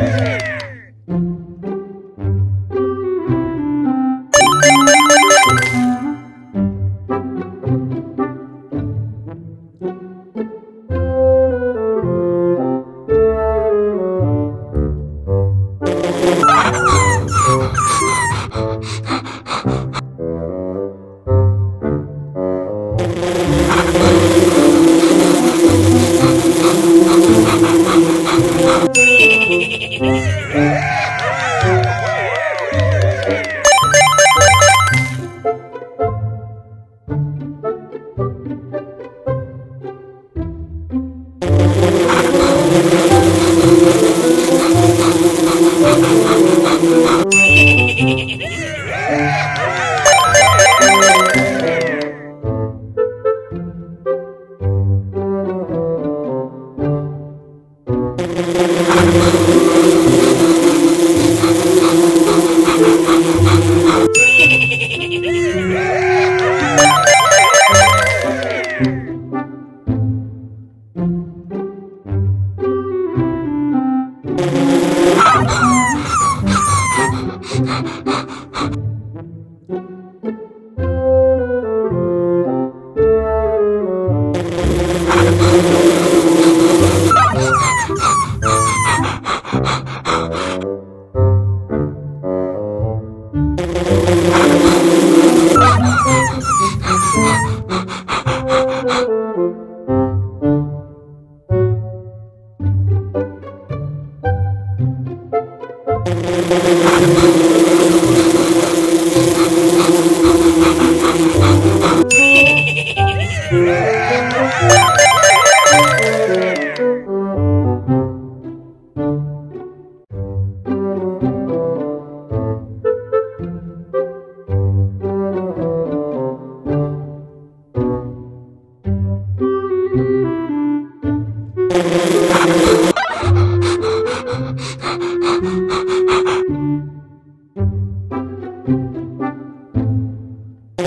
Yeah. Yeah.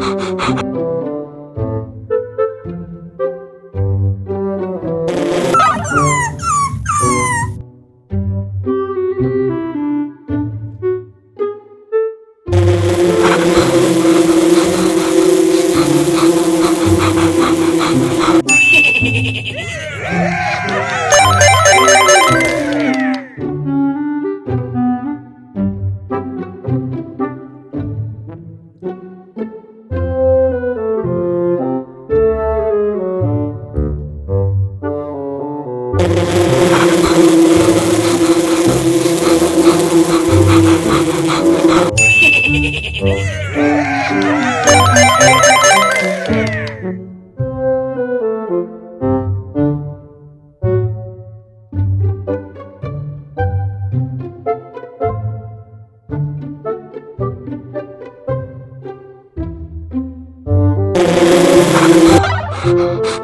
啊 you